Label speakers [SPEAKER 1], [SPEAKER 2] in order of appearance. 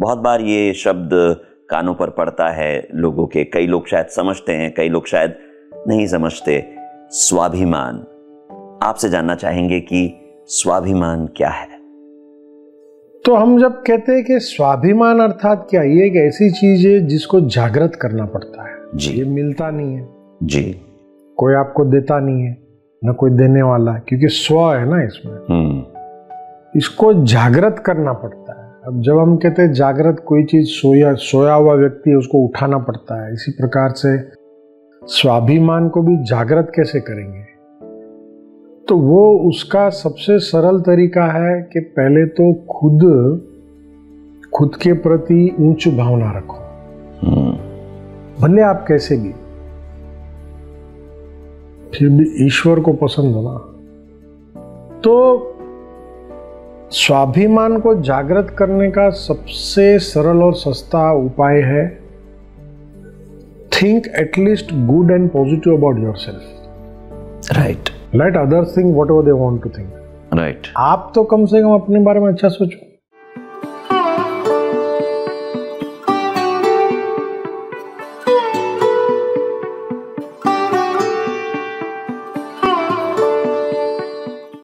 [SPEAKER 1] बहुत बार ये शब्द कानों पर पड़ता है लोगों के। कई लोग शायद समझते हैं कई लोग शायद नहीं समझते। स्वाभिमान। आपसे जानना चाहेंगे कि स्वाभिमान क्या है?
[SPEAKER 2] तो हम जब कहते हैं कि स्वाभिमान अर्थात क्या ये एक ऐसी चीज़ है जिसको जागृत करना पड़ता है।
[SPEAKER 1] जी।
[SPEAKER 2] ये मिलता नहीं है।
[SPEAKER 1] जी।
[SPEAKER 2] कोई आपको देता नहीं है न कोई देने वाला है क्योंकि स्व है ना इसमें।
[SPEAKER 1] हम्म।
[SPEAKER 2] इसको जागृत करना पड़ता है। अब जब हम कहते हैं जागृत कोई चीज़ सोया सोया हुआ व्यक्ति उसको उठाना पड़ता है। इसी प्रकार से स्वाभिमान को भी जागृत कैसे करेंगे? तो वो उसका सबसे सरल तरीका है कि पहले तो खुद खुद के प्रति ऊंच भावना रखो।
[SPEAKER 1] हम्म।
[SPEAKER 2] भले आप कैसे भी फिर भी ईश्वर को पसंद हो ना। तो स्वाभिमान को जागृत करने का सबसे सरल और सस्ता उपाय है think at least good and positive about yourself
[SPEAKER 1] right
[SPEAKER 2] let others think whatever they want to think
[SPEAKER 1] right
[SPEAKER 2] आप तो कम से कम अपने बारे में अच्छा सोचो।